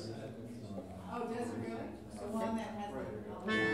Oh, does it really? The one that has the.